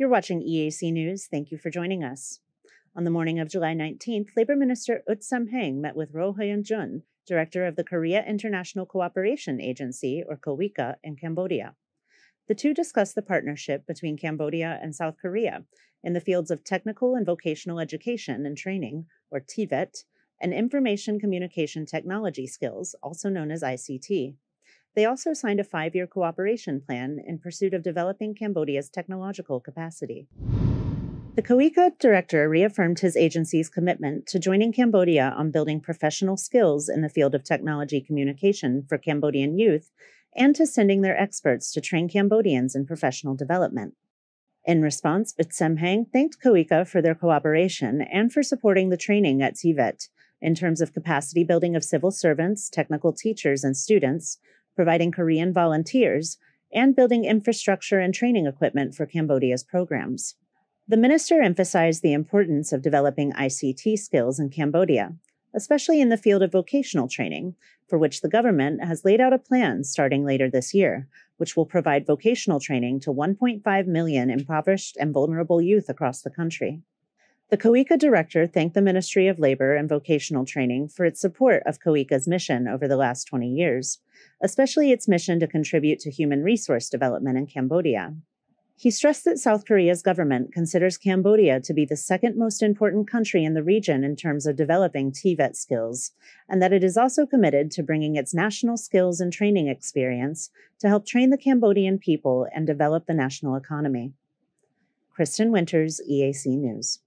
You're watching EAC News. Thank you for joining us. On the morning of July 19th, Labor Minister Ith Sam Heng met with Roh Hyun Jun, director of the Korea International Cooperation Agency, or KOICA, in Cambodia. The two discussed the partnership between Cambodia and South Korea in the fields of technical and vocational education and training, or TVET, and information communication technology skills, also known as ICT. They also signed a five year cooperation plan in pursuit of developing Cambodia's technological capacity. The KOICA director reaffirmed his agency's commitment to joining Cambodia on building professional skills in the field of technology communication for Cambodian youth and to sending their experts to train Cambodians in professional development. In response, Sam thanked KOICA for their cooperation and for supporting the training at TVET in terms of capacity building of civil servants, technical teachers, and students, providing Korean volunteers, and building infrastructure and training equipment for Cambodia's programs. The minister emphasized the importance of developing ICT skills in Cambodia, especially in the field of vocational training, for which the government has laid out a plan starting later this year, which will provide vocational training to 1.5 million impoverished and vulnerable youth across the country. The KOICA director thanked the Ministry of Labor and Vocational Training for its support of KOICA's mission over the last 20 years, especially its mission to contribute to human resource development in Cambodia. He stressed that South Korea's government considers Cambodia to be the second most important country in the region in terms of developing TVET skills, and that it is also committed to bringing its national skills and training experience to help train the Cambodian people and develop the national economy. Kristen Winters, EAC News.